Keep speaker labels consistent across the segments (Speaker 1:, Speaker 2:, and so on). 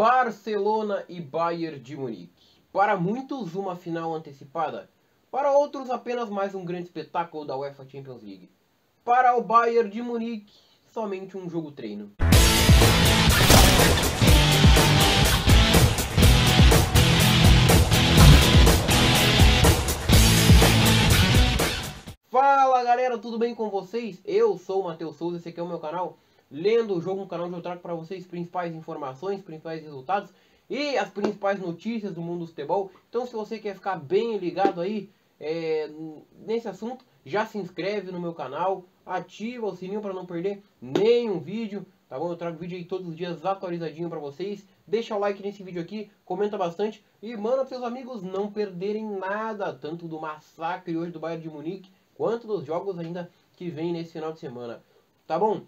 Speaker 1: Barcelona e Bayern de Munique. Para muitos, uma final antecipada. Para outros, apenas mais um grande espetáculo da UEFA Champions League. Para o Bayern de Munique, somente um jogo treino. Fala galera, tudo bem com vocês? Eu sou o Matheus Souza, esse aqui é o meu canal Lendo o Jogo, um canal onde eu trago para vocês principais informações, principais resultados e as principais notícias do mundo do futebol. Então se você quer ficar bem ligado aí é, nesse assunto, já se inscreve no meu canal, ativa o sininho para não perder nenhum vídeo, tá bom? Eu trago vídeo aí todos os dias atualizadinho para vocês. Deixa o like nesse vídeo aqui, comenta bastante e manda para seus amigos não perderem nada, tanto do massacre hoje do Bayern de Munique, quanto dos jogos ainda que vem nesse final de semana. Tá bom?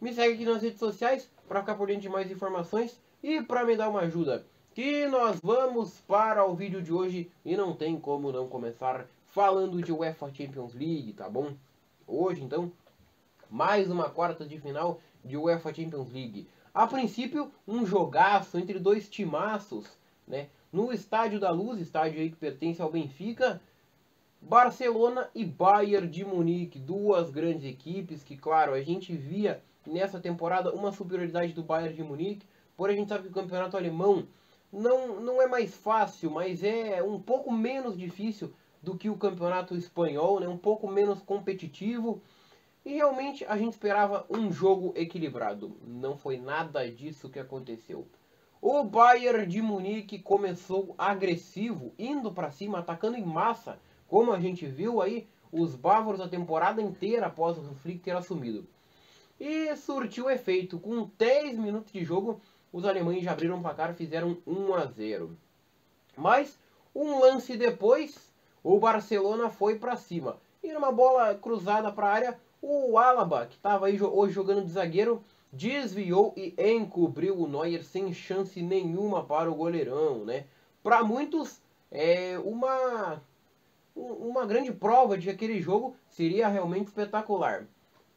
Speaker 1: Me segue aqui nas redes sociais para ficar por dentro de mais informações e para me dar uma ajuda. Que nós vamos para o vídeo de hoje e não tem como não começar falando de UEFA Champions League, tá bom? Hoje então, mais uma quarta de final de UEFA Champions League. A princípio, um jogaço entre dois timaços, né? No Estádio da Luz, estádio aí que pertence ao Benfica, Barcelona e Bayern de Munique, duas grandes equipes que, claro, a gente via nessa temporada uma superioridade do Bayern de Munique, porém a gente sabe que o campeonato alemão não, não é mais fácil, mas é um pouco menos difícil do que o campeonato espanhol, né? um pouco menos competitivo. E realmente a gente esperava um jogo equilibrado. Não foi nada disso que aconteceu. O Bayern de Munique começou agressivo, indo para cima, atacando em massa como a gente viu aí, os bávaros a temporada inteira após o Flick ter assumido. E surtiu efeito. Com 10 minutos de jogo, os alemães já abriram o placar e fizeram 1 a 0. Mas, um lance depois, o Barcelona foi para cima. E numa bola cruzada para a área, o Alaba, que estava aí hoje jogando de zagueiro, desviou e encobriu o Neuer sem chance nenhuma para o goleirão, né? Para muitos, é uma uma grande prova de que aquele jogo seria realmente espetacular.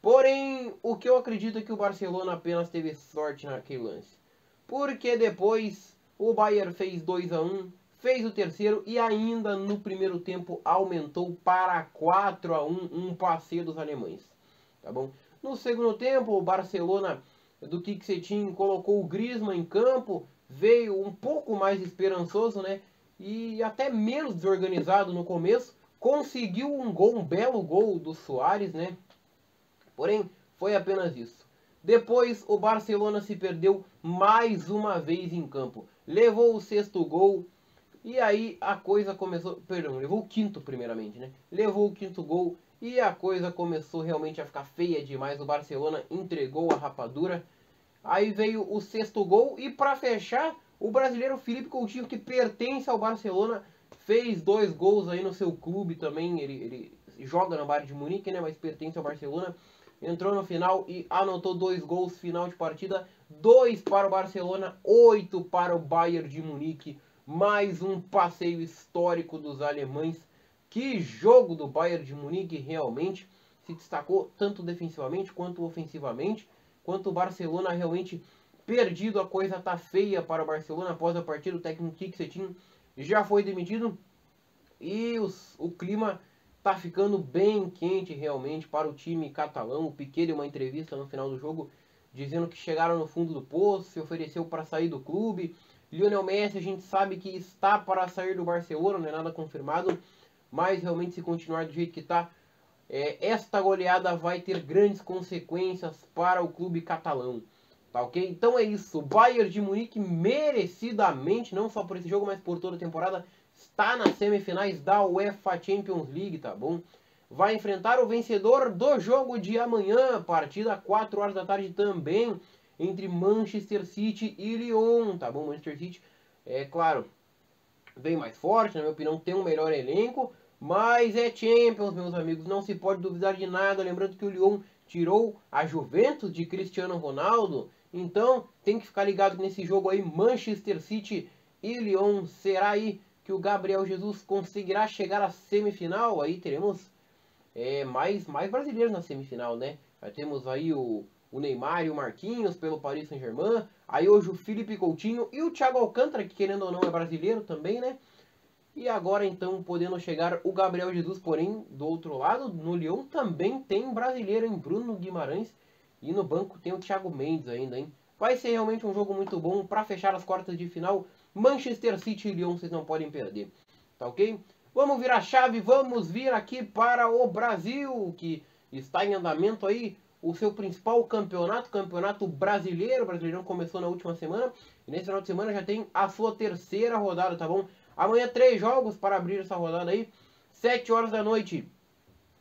Speaker 1: Porém, o que eu acredito é que o Barcelona apenas teve sorte naquele lance. Porque depois o Bayern fez 2 a 1 fez o terceiro e ainda no primeiro tempo aumentou para 4 a 1 um passeio dos alemães. Tá bom? No segundo tempo, o Barcelona do Kiksetin colocou o Griezmann em campo, veio um pouco mais esperançoso, né? e até menos desorganizado no começo, conseguiu um gol, um belo gol do Soares, né? Porém, foi apenas isso. Depois, o Barcelona se perdeu mais uma vez em campo. Levou o sexto gol e aí a coisa começou... Perdão, levou o quinto primeiramente, né? Levou o quinto gol e a coisa começou realmente a ficar feia demais. O Barcelona entregou a rapadura. Aí veio o sexto gol e para fechar, o brasileiro Felipe Coutinho, que pertence ao Barcelona, fez dois gols aí no seu clube também. Ele, ele joga na Bayern de Munique, né? Mas pertence ao Barcelona. Entrou no final e anotou dois gols final de partida. Dois para o Barcelona, oito para o Bayern de Munique. Mais um passeio histórico dos alemães. Que jogo do Bayern de Munique realmente se destacou tanto defensivamente quanto ofensivamente. Quanto o Barcelona realmente perdido, a coisa tá feia para o Barcelona após a partida. O técnico Kik Setin já foi demitido e os, o clima tá ficando bem quente realmente para o time catalão. O Piquet deu uma entrevista no final do jogo dizendo que chegaram no fundo do poço, se ofereceu para sair do clube. Lionel Messi a gente sabe que está para sair do Barcelona, não é nada confirmado, mas realmente se continuar do jeito que está, é, esta goleada vai ter grandes consequências para o clube catalão. Tá ok? Então é isso. Bayern de Munique merecidamente, não só por esse jogo, mas por toda a temporada, está nas semifinais da UEFA Champions League, tá bom? Vai enfrentar o vencedor do jogo de amanhã, partida 4 horas da tarde também, entre Manchester City e Lyon, tá bom? Manchester City, é claro, vem mais forte, na minha opinião, tem um melhor elenco, mas é Champions, meus amigos, não se pode duvidar de nada. Lembrando que o Lyon tirou a Juventus de Cristiano Ronaldo então, tem que ficar ligado nesse jogo aí, Manchester City e Lyon. Será aí que o Gabriel Jesus conseguirá chegar à semifinal? Aí teremos é, mais, mais brasileiros na semifinal, né? Já temos aí o, o Neymar e o Marquinhos pelo Paris Saint-Germain. Aí hoje o Felipe Coutinho e o Thiago Alcântara, que querendo ou não é brasileiro também, né? E agora então podendo chegar o Gabriel Jesus, porém do outro lado, no Lyon também tem brasileiro em Bruno Guimarães e no banco tem o Thiago Mendes ainda, hein? Vai ser realmente um jogo muito bom para fechar as quartas de final. Manchester City e Lyon vocês não podem perder. Tá ok? Vamos virar chave, vamos vir aqui para o Brasil, que está em andamento aí o seu principal campeonato, campeonato brasileiro. O Brasileirão começou na última semana e nesse final de semana já tem a sua terceira rodada, tá bom? Amanhã três jogos para abrir essa rodada aí. Sete horas da noite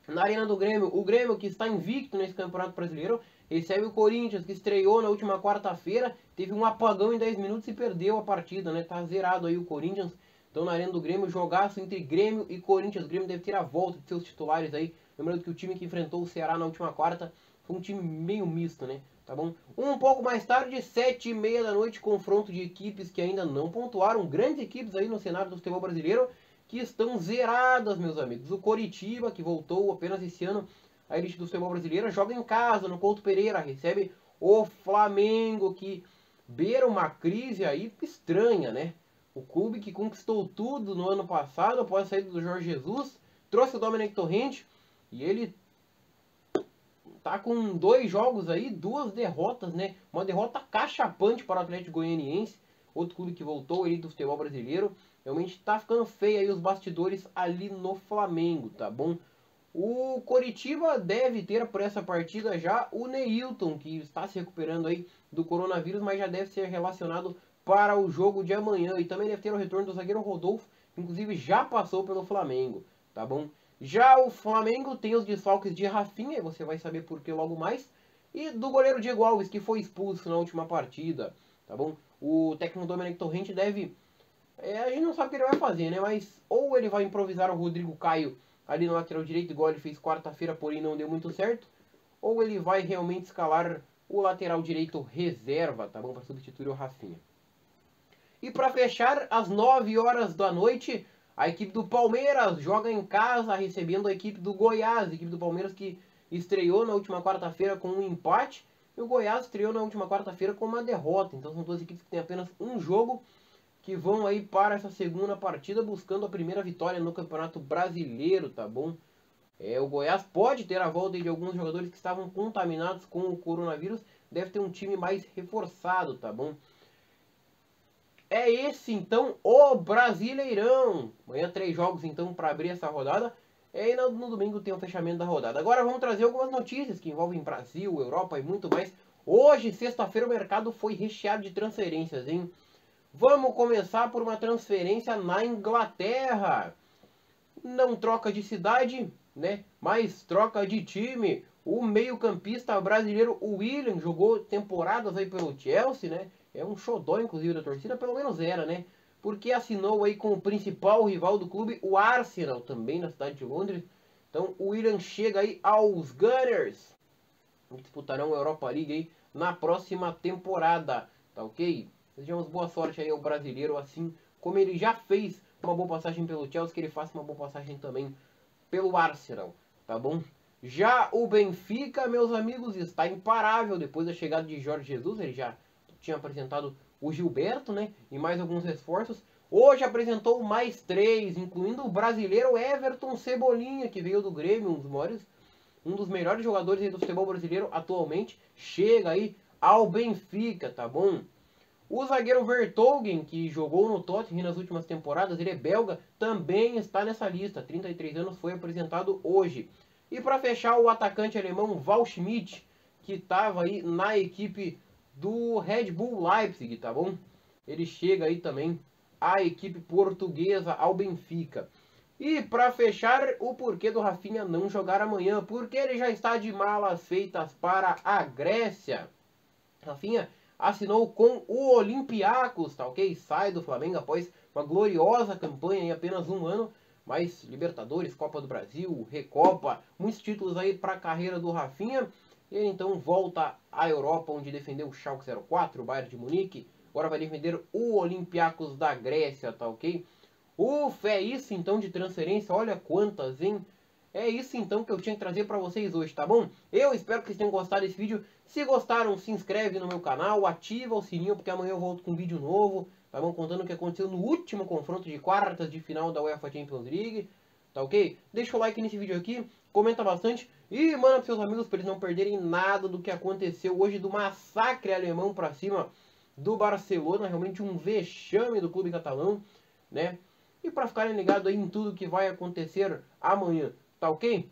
Speaker 1: na Arena do Grêmio. O Grêmio que está invicto nesse campeonato brasileiro recebe o Corinthians que estreou na última quarta-feira. Teve um apagão em 10 minutos e perdeu a partida, né? Tá zerado aí o Corinthians. Então na Arena do Grêmio, jogaço entre Grêmio e Corinthians. O Grêmio deve ter a volta de seus titulares aí. Lembrando que o time que enfrentou o Ceará na última quarta foi um time meio misto, né? Tá bom? Um pouco mais tarde, sete e meia da noite, confronto de equipes que ainda não pontuaram. Grandes equipes aí no cenário do futebol brasileiro que estão zeradas, meus amigos. O Coritiba, que voltou apenas esse ano à elite do futebol brasileiro, joga em casa, no Couto Pereira, recebe o Flamengo, que beira uma crise aí estranha, né? O clube que conquistou tudo no ano passado, após a saída do Jorge Jesus, trouxe o Dominic Torrente, e ele tá com dois jogos aí, duas derrotas, né? Uma derrota cachapante para o Atlético Goianiense, outro clube que voltou aí do futebol brasileiro. Realmente tá ficando feio aí os bastidores ali no Flamengo, tá bom? O Coritiba deve ter por essa partida já o Neilton, que está se recuperando aí do coronavírus, mas já deve ser relacionado para o jogo de amanhã. E também deve ter o retorno do zagueiro Rodolfo, que inclusive já passou pelo Flamengo, tá bom? Já o Flamengo tem os desfalques de Rafinha, você vai saber por que logo mais. E do goleiro Diego Alves, que foi expulso na última partida, tá bom? O técnico Dominic Torrente deve... É, a gente não sabe o que ele vai fazer, né? Mas ou ele vai improvisar o Rodrigo Caio ali no lateral direito, igual ele fez quarta-feira, porém não deu muito certo. Ou ele vai realmente escalar o lateral direito reserva, tá bom? Para substituir o Rafinha. E para fechar, às 9 horas da noite, a equipe do Palmeiras joga em casa, recebendo a equipe do Goiás. A equipe do Palmeiras que estreou na última quarta-feira com um empate. E o Goiás estreou na última quarta-feira com uma derrota. Então são duas equipes que têm apenas um jogo que vão aí para essa segunda partida buscando a primeira vitória no Campeonato Brasileiro, tá bom? É, o Goiás pode ter a volta de alguns jogadores que estavam contaminados com o coronavírus. Deve ter um time mais reforçado, tá bom? É esse então o Brasileirão. Amanhã três jogos então para abrir essa rodada. E no, no, domingo tem o fechamento da rodada. Agora vamos trazer algumas notícias que envolvem Brasil, Europa e muito mais. Hoje, sexta-feira, o mercado foi recheado de transferências, hein? Vamos começar por uma transferência na Inglaterra. Não troca de cidade, né? Mas troca de time. O meio-campista brasileiro William jogou temporadas aí pelo Chelsea, né? é um xodó, inclusive, da torcida, pelo menos era, né? Porque assinou aí com o principal rival do clube, o Arsenal, também na cidade de Londres. Então o William chega aí aos Gunners, disputarão a Europa League aí na próxima temporada, tá ok? Desejamos boa sorte aí ao brasileiro, assim como ele já fez uma boa passagem pelo Chelsea, que ele faça uma boa passagem também pelo Arsenal, tá bom? Já o Benfica, meus amigos, está imparável depois da chegada de Jorge Jesus, ele já tinha apresentado o Gilberto, né? E mais alguns reforços. Hoje apresentou mais três, incluindo o brasileiro Everton Cebolinha, que veio do Grêmio, um dos maiores, um dos melhores jogadores do futebol brasileiro atualmente. Chega aí ao Benfica, tá bom? O zagueiro Vertogen, que jogou no Tottenham nas últimas temporadas, ele é belga, também está nessa lista. 33 anos, foi apresentado hoje. E para fechar, o atacante alemão Val Schmidt, que estava aí na equipe do Red Bull Leipzig, tá bom? Ele chega aí também a equipe portuguesa ao Benfica. E para fechar, o porquê do Rafinha não jogar amanhã, porque ele já está de malas feitas para a Grécia. Rafinha assinou com o Olympiacos, tá ok? Sai do Flamengo após uma gloriosa campanha em apenas um ano, mas Libertadores, Copa do Brasil, Recopa, muitos títulos aí para a carreira do Rafinha. Ele então volta à Europa, onde defendeu o Schalke 04, o Bayern de Munique. Agora vai defender o Olympiacos da Grécia, tá ok? Ufa, é isso então de transferência. Olha quantas, hein? É isso então que eu tinha que trazer para vocês hoje, tá bom? Eu espero que vocês tenham gostado desse vídeo. Se gostaram, se inscreve no meu canal, ativa o sininho, porque amanhã eu volto com um vídeo novo. Tá bom? Contando o que aconteceu no último confronto de quartas de final da UEFA Champions League. Tá ok? Deixa o like nesse vídeo aqui, comenta bastante e manda pros seus amigos para eles não perderem nada do que aconteceu hoje do massacre alemão para cima do Barcelona. Realmente um vexame do clube catalão, né? E para ficarem ligados aí em tudo que vai acontecer amanhã, tá ok?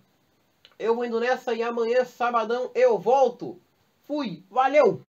Speaker 1: Eu vou indo nessa e amanhã, sabadão, eu volto. Fui, valeu!